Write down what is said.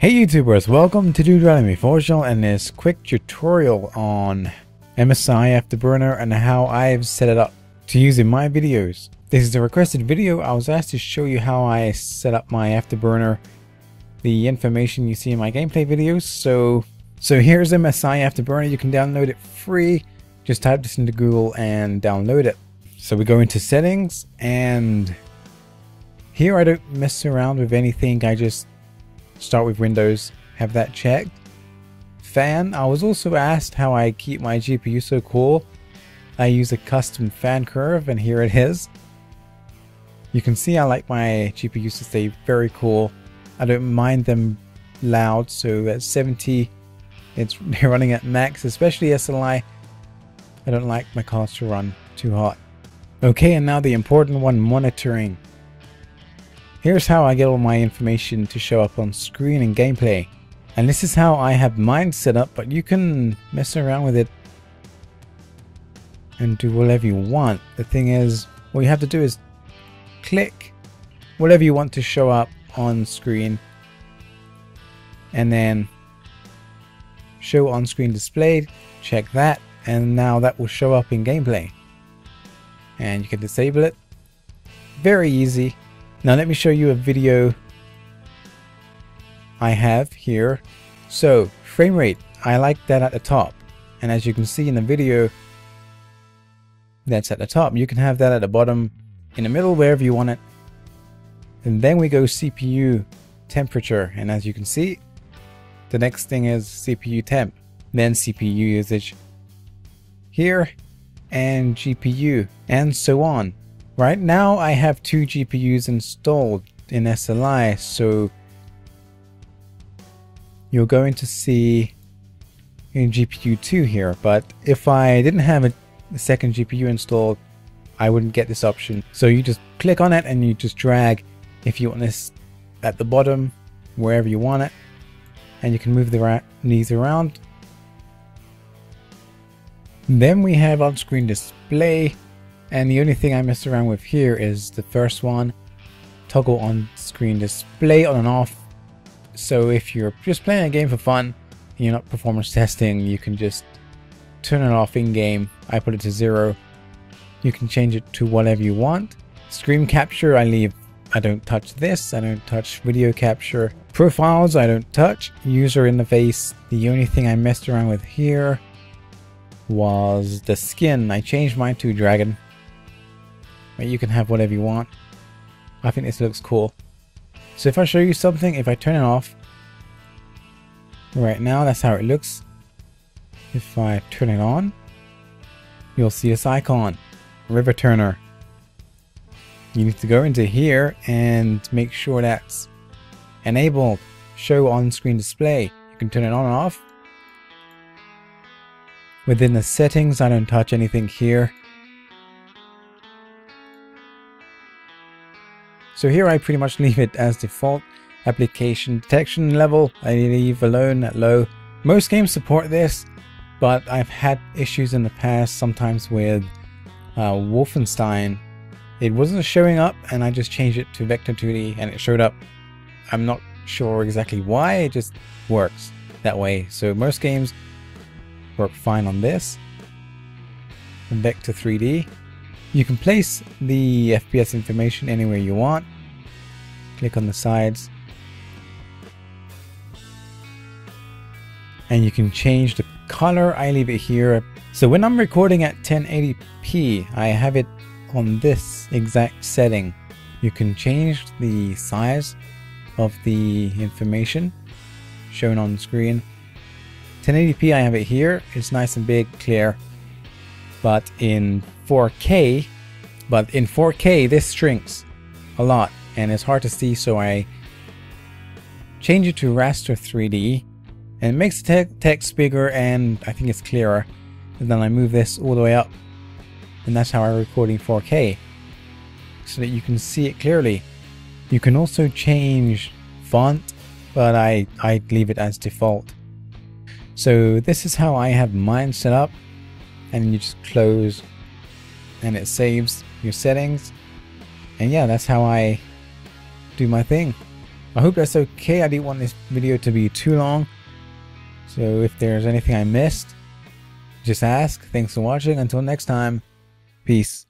Hey YouTubers, welcome to DudeRandom84 and this quick tutorial on MSI Afterburner and how I've set it up to use in my videos. This is a requested video. I was asked to show you how I set up my Afterburner, the information you see in my gameplay videos. So, so here's MSI Afterburner. You can download it free. Just type this into Google and download it. So we go into settings and here I don't mess around with anything. I just start with Windows, have that checked. Fan, I was also asked how I keep my GPU so cool. I use a custom fan curve and here it is. You can see I like my GPUs to stay very cool. I don't mind them loud, so at 70 it's running at max, especially SLI. I don't like my cards to run too hot. Okay, and now the important one, monitoring. Here's how I get all my information to show up on screen in gameplay. And this is how I have mine set up, but you can mess around with it and do whatever you want. The thing is, what you have to do is click whatever you want to show up on screen and then show on screen displayed, check that, and now that will show up in gameplay. And you can disable it. Very easy. Now let me show you a video I have here. So frame rate, I like that at the top. And as you can see in the video, that's at the top. You can have that at the bottom, in the middle, wherever you want it. And then we go CPU temperature. And as you can see, the next thing is CPU temp, then CPU usage here and GPU and so on. Right now I have two GPUs installed in SLI so you're going to see in GPU 2 here. But if I didn't have a, second GPU installed I wouldn't get this option. So you just click on it and you just drag if you want this at the bottom wherever you want it. And you can move the knees around. Then we have on-screen display and the only thing I messed around with here is the first one, toggle on screen display on and off. So if you're just playing a game for fun, you're not performance testing, you can just turn it off in game. I put it to zero. You can change it to whatever you want. Screen capture, I leave, I don't touch this. I don't touch video capture. Profiles, I don't touch. User interface, the only thing I messed around with here was the skin. I changed mine to dragon you can have whatever you want. I think this looks cool. So if I show you something, if I turn it off, right now that's how it looks. If I turn it on, you'll see this icon, RivaTuner. You need to go into here and make sure that's enabled, show on screen display. You can turn it on and off. Within the settings, I don't touch anything here. So here I pretty much leave it as default. Application detection level, I leave alone at low. Most games support this, but I've had issues in the past, sometimes with uh, Wolfenstein. It wasn't showing up and I just changed it to Vector 2D and it showed up. I'm not sure exactly why, it just works that way. So most games work fine on this. Vector 3D. You can place the FPS information anywhere you want. Click on the sides. And you can change the color. I leave it here. So when I'm recording at 1080p, I have it on this exact setting. You can change the size of the information shown on screen. 1080p I have it here. It's nice and big, clear. But in 4K, but in 4K this shrinks a lot and it's hard to see so I change it to raster 3D and it makes the te text bigger and I think it's clearer and then I move this all the way up and that's how I record in 4K so that you can see it clearly. You can also change font but I, I leave it as default. So this is how I have mine set up and you just close and it saves your settings and yeah that's how I do my thing I hope that's okay. I didn't want this video to be too long. So if there's anything I missed, just ask. Thanks for watching. Until next time, peace.